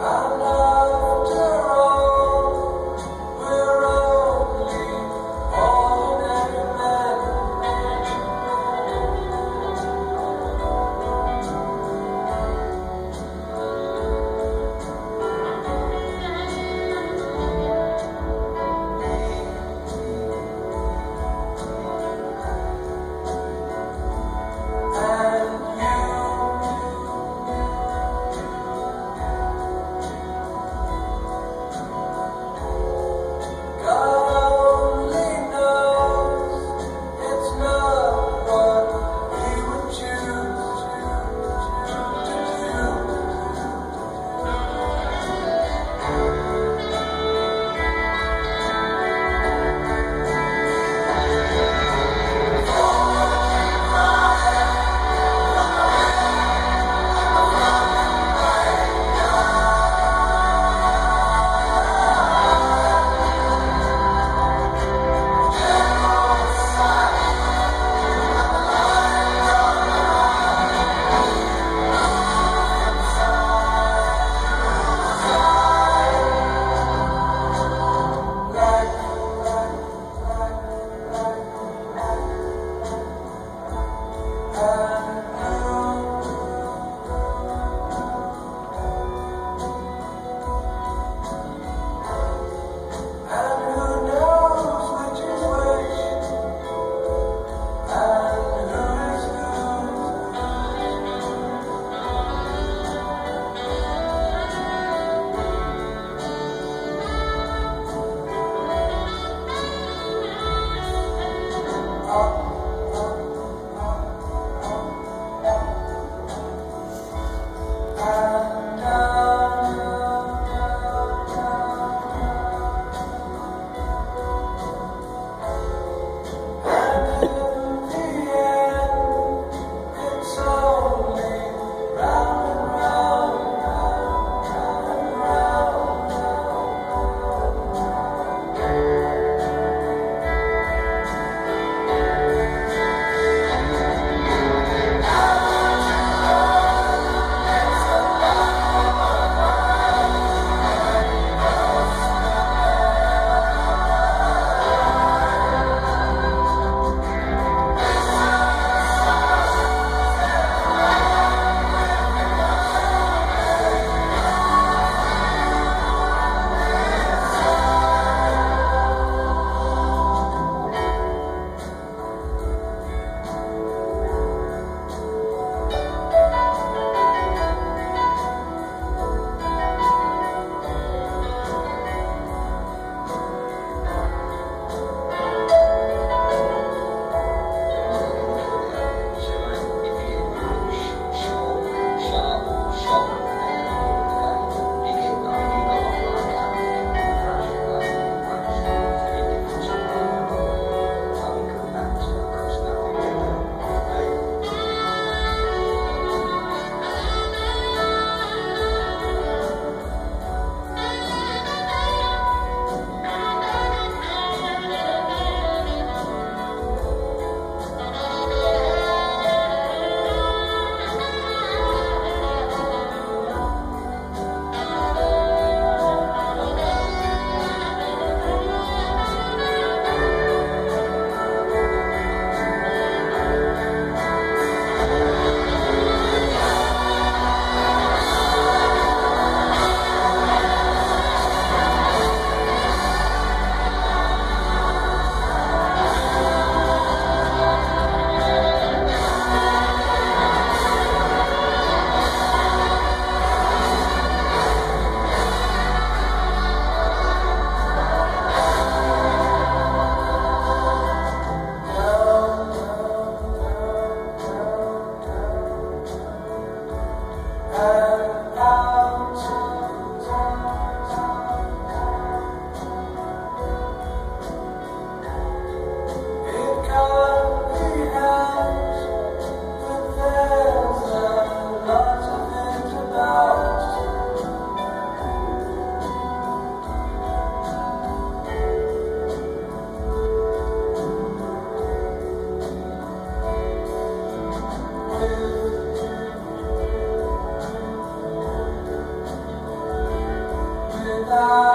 Oh. Senhor.